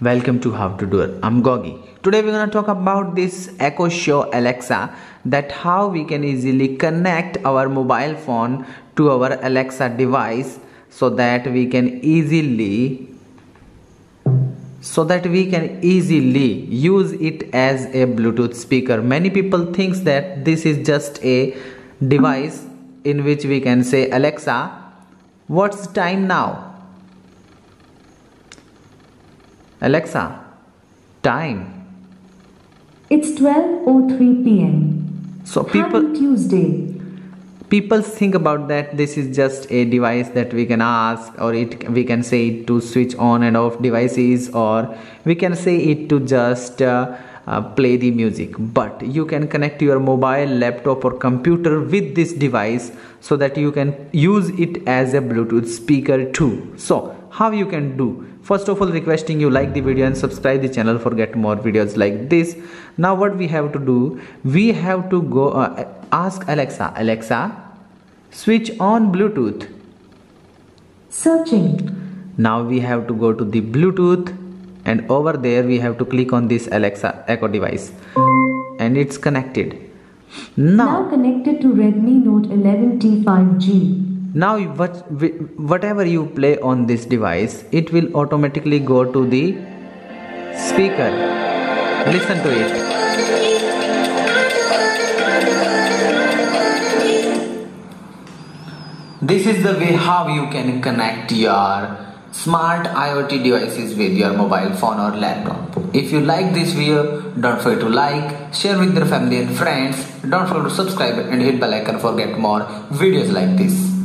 Welcome to HowToDoer. I'm Gogi. Today we're gonna talk about this Echo Show Alexa that how we can easily connect our mobile phone to our Alexa device so that we can easily so that we can easily use it as a Bluetooth speaker. Many people thinks that this is just a device in which we can say Alexa, what's time now? Alexa, time. It's 12:03 p.m. So people Happy Tuesday. people think about that this is just a device that we can ask or it we can say it to switch on and off devices or we can say it to just uh, uh, play the music. But you can connect your mobile laptop or computer with this device so that you can use it as a bluetooth speaker too. So how you can do? First of all requesting you like the video and subscribe the channel for get more videos like this. Now what we have to do? We have to go uh, ask alexa. Alexa switch on bluetooth. Searching. now we have to go to the bluetooth and over there we have to click on this alexa echo device. And it's connected. Now now connected to Redmi Note 11 T5G. now what, whatever you play on this device it will automatically go to the speaker. Listen to it. This is the way how you can connect your smart IoT devices with your mobile phone or laptop. If you like this video, don't forget to like, share with your family and friends. Don't forget to subscribe and hit the bell icon for get more videos like this.